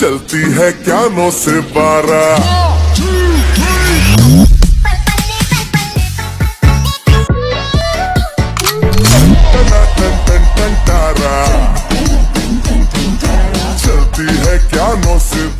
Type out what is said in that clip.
चलती है क्या नो से बारह चलती है क्या नो से